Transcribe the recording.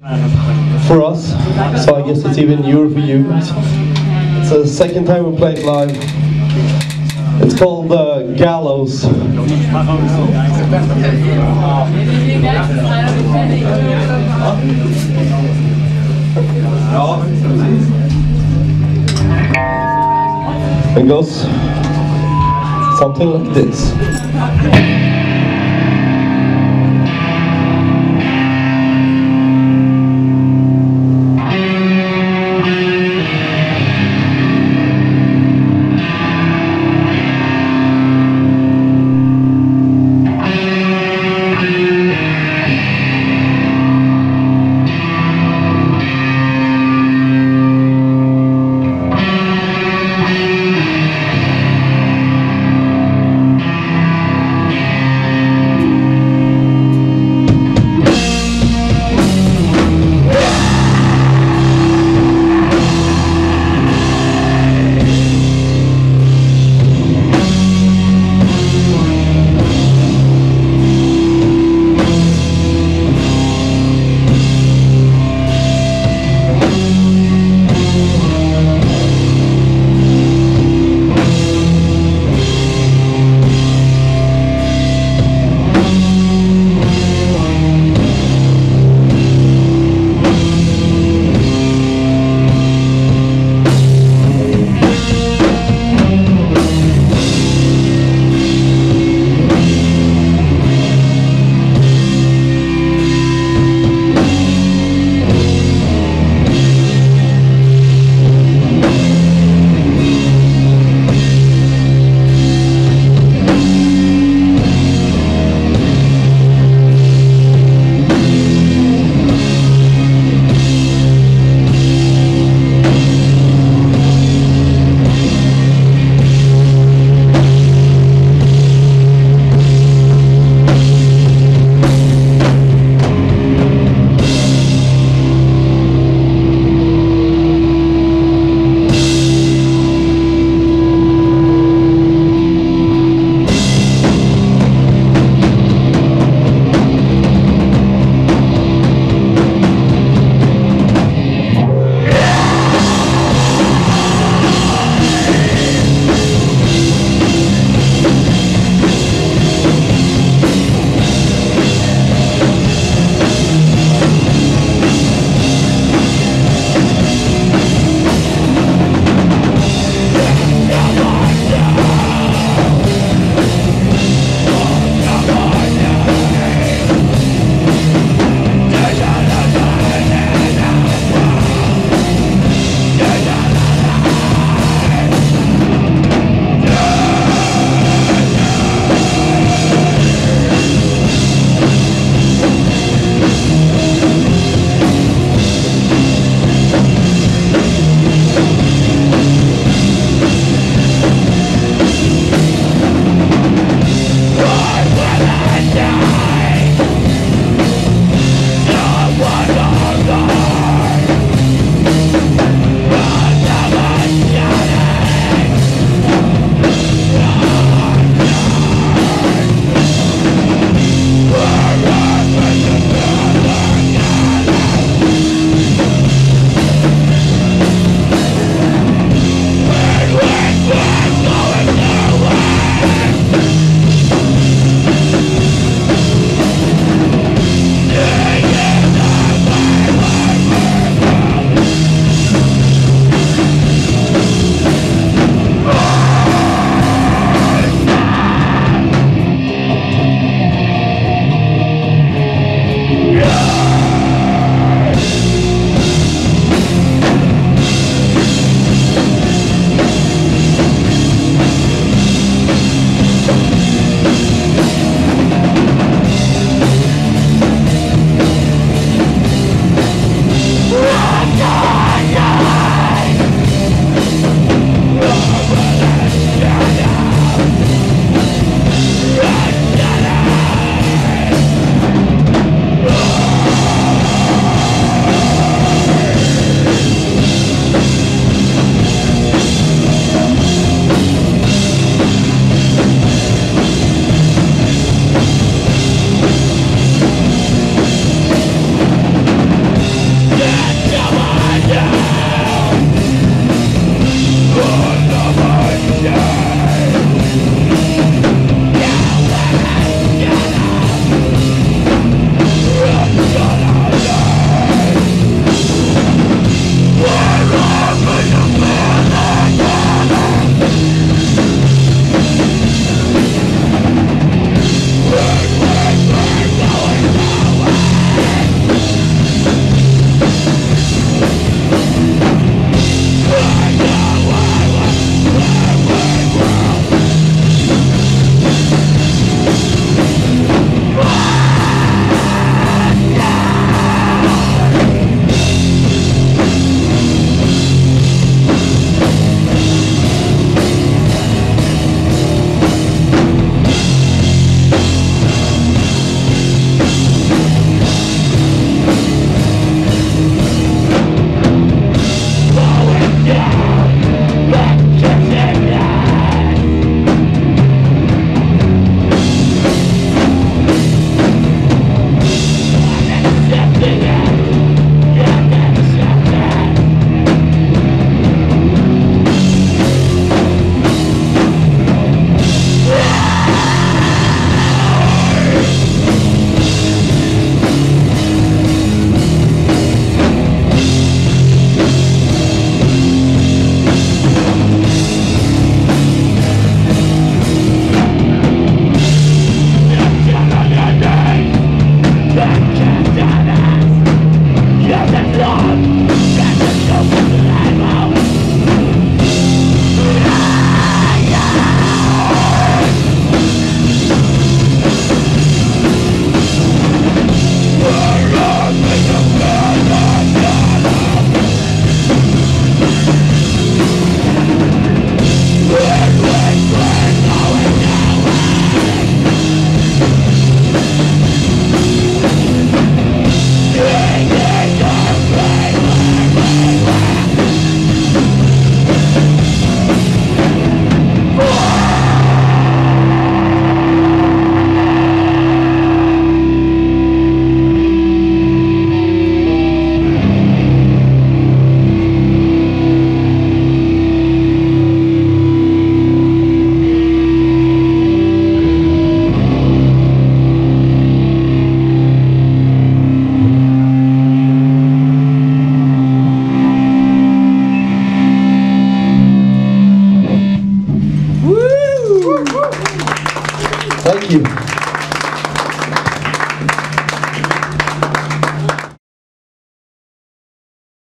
for us, so I guess it's even newer for you. It's the second time we played live. It's called uh, Gallows. It goes something like this.